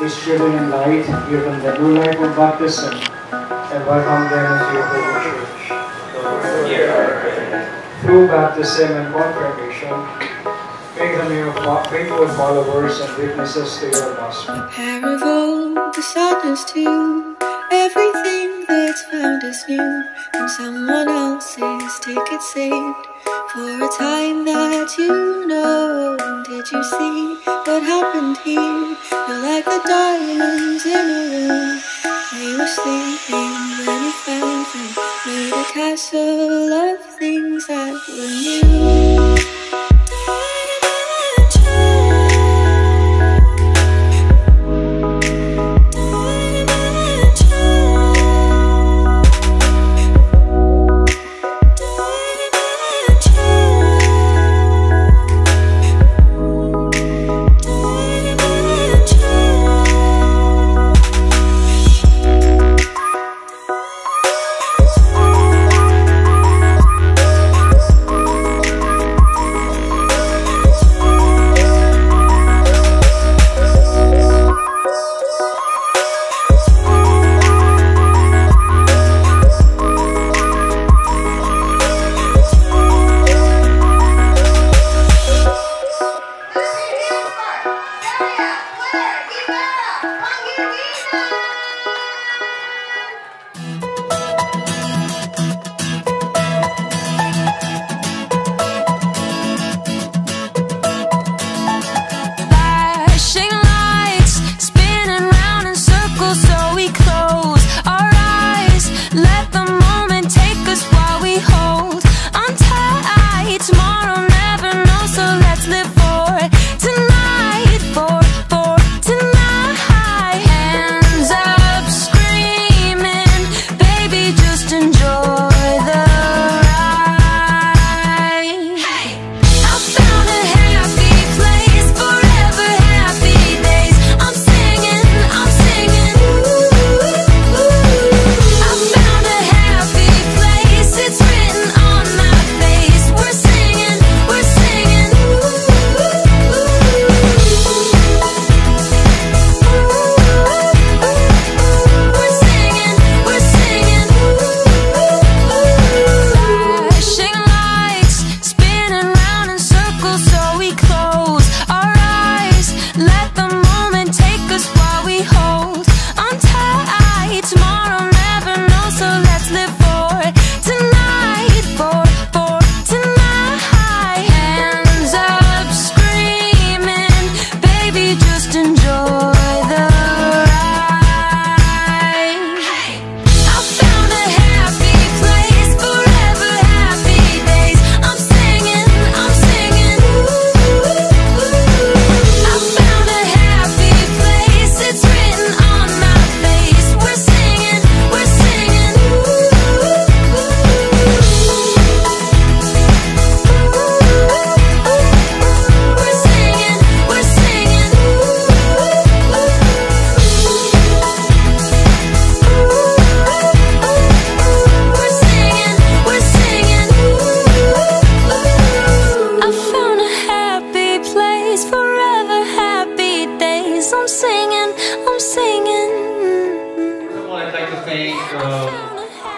these children in light, give them the new life of baptism, and welcome them into your holy church. Through baptism and confirmation, make them your faithful followers and witnesses to your gospel. Prepare of all the sadness too. Everything that's found is new, and someone else's ticket saved for a time that you know. Did you see what happened here? Castle of things that were new.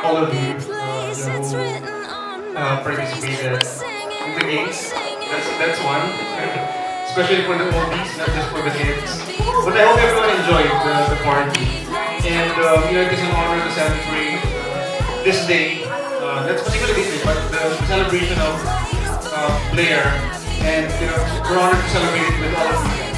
All of you uh, uh, participated in the games. That's, that's one. Especially for the oldies, not just for the kids. But I hope everyone enjoyed the, the party. And um, you know, it is an honor to celebrate this day. Uh, that's particularly this day, but the celebration of uh, Blair. And you know, we're honored to celebrate it with all of you.